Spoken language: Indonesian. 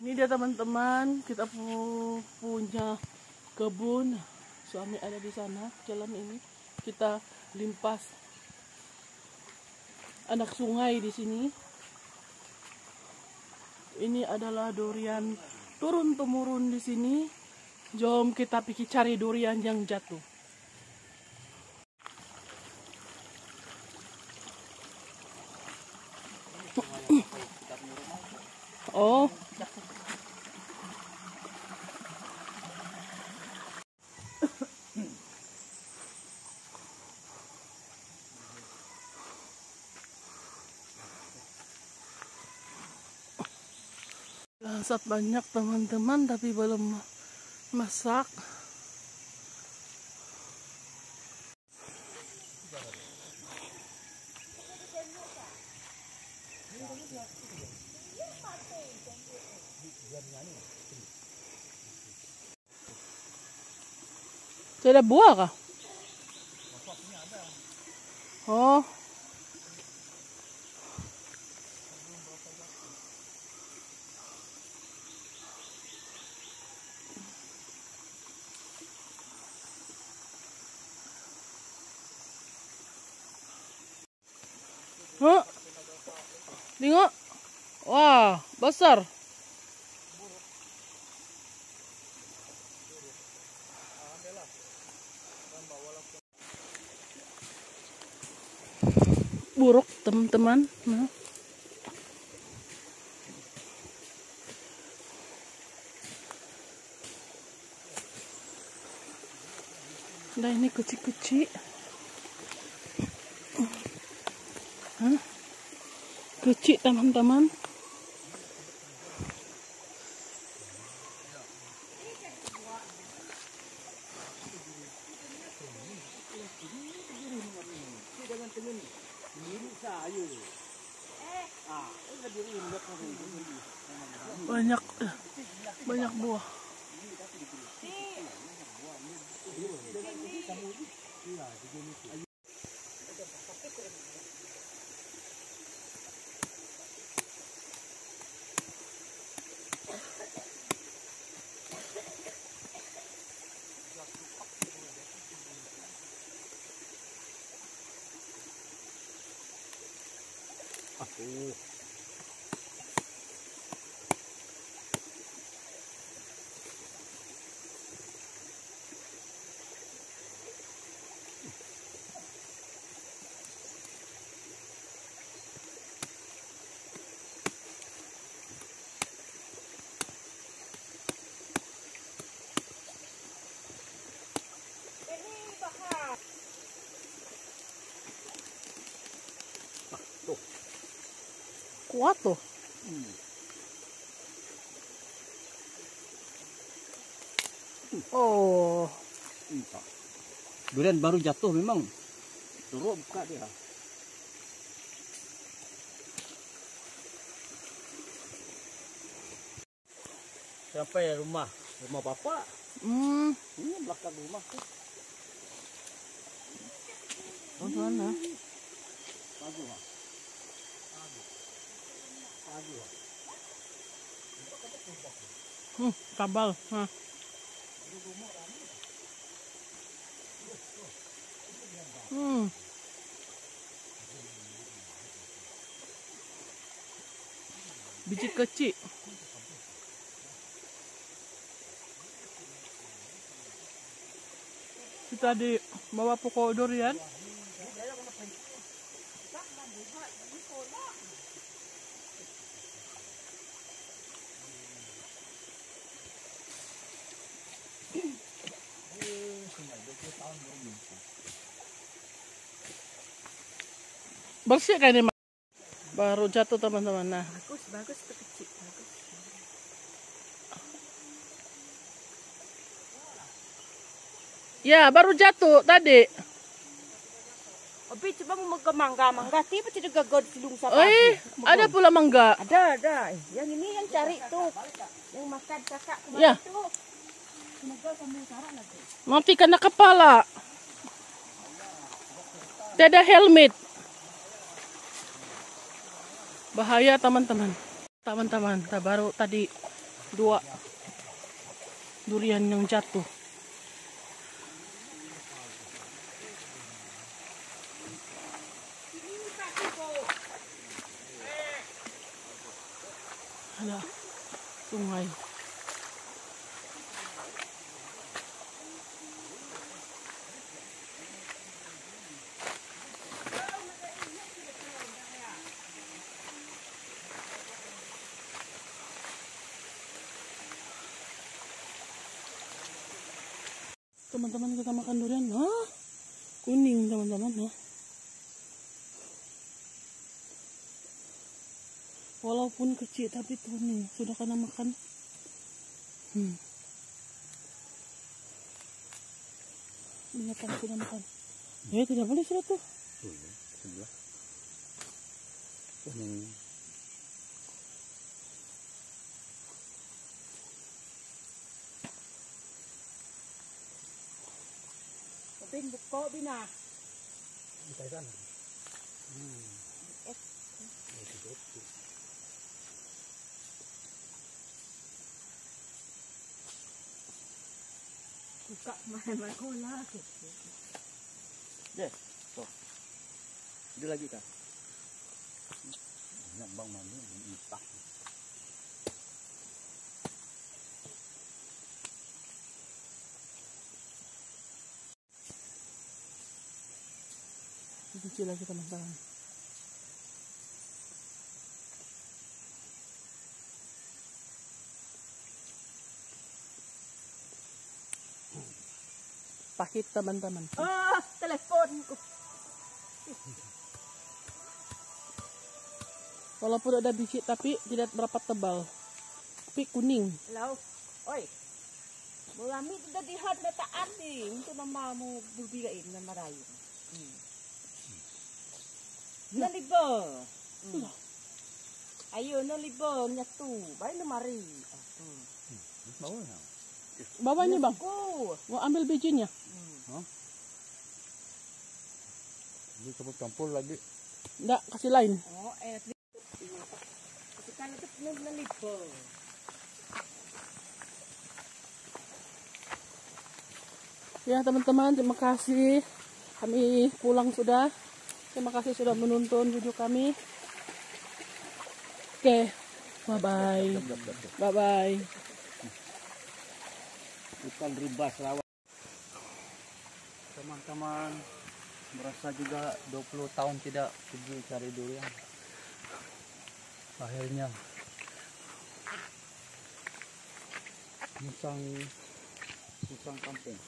Ini dia teman-teman, kita pu- punya kebun. Suami ada di sana, jalan ini kita limpas anak sungai di sini. Ini adalah durian turun temurun di sini. Jom kita pergi cari durian yang jatuh. Oh, Langsat banyak teman-teman tapi belum masak. Tidak buah kah? Oh. Hah? Tengok. Wah, besar. Buruk, teman-teman. Nah. Nah, ini kecil-kecil. Kecil teman-teman. Banyak banyak buah. Oh. Kuat tuh. Oh, Entah. Durian baru jatuh memang. Turun buka dia. Sampai rumah. Rumah bapak. hmm, Ini belakang rumah. tuh. oh sana. Pagi lah. Hmm. Hmm. Biji kecil. Kita di bawah pokok durian. Bersih kan ini? Baru jatuh teman-teman. Nah, Bagus, bagus tuh kecil. Bagus. ya baru jatuh tadi. Obi coba mau ke mangga, mangga tiba tidak gagod silung sa Eh, ada pula mangga. Ada, ada. Yang ini yang cari tuh. Yang makan kakak kemarin Ya. tuh. Lagi. Mati kena kepala. Tidak helmet. Bahaya teman-teman. Teman-teman, baru tadi Dua. Durian yang jatuh. Ada sungai. Teman-teman kita makan durian. Hah? Kuning teman-teman ya. Walaupun kecil tapi kuning. Sudah kena makan. Hmm. Binatang sudah makan. Ya tidak boleh sudah tuh. Ya, sebelah. Kuning. pin bục cỗ bên à cái răn ừ. Để thì mai Cụ cặp mày mày khô la kìa Dê, to Đưa lagi kah? Nak bang mana ni tak Kecil lagi teman-teman. Pahit teman-teman. Ah, telepon ko. Walaupun ada biji tapi tidak berapa tebal. Tapi kuning. Hello. Oi. Mulami tidak dihat na taan eh. Ito na mamu bubigain na Nalibo. Hmm. Ayo, nalibo. Nya tu. Baik na mari. Hmm. Bawa na. Bawahnya bang. Mau ambil bijinya. Hmm. Hindi ka campur lagi. Enggak, kasih lain. Oh, eh. Kasi kan ito nalibo. Ya teman-teman, terima kasih. Kami pulang sudah. Terima kasih sudah menonton video kami. Oke, bye bye. Bye bye. Ikan ribas Sarawak. Teman-teman merasa juga 20 tahun tidak pergi cari durian. Akhirnya musang musang kampung.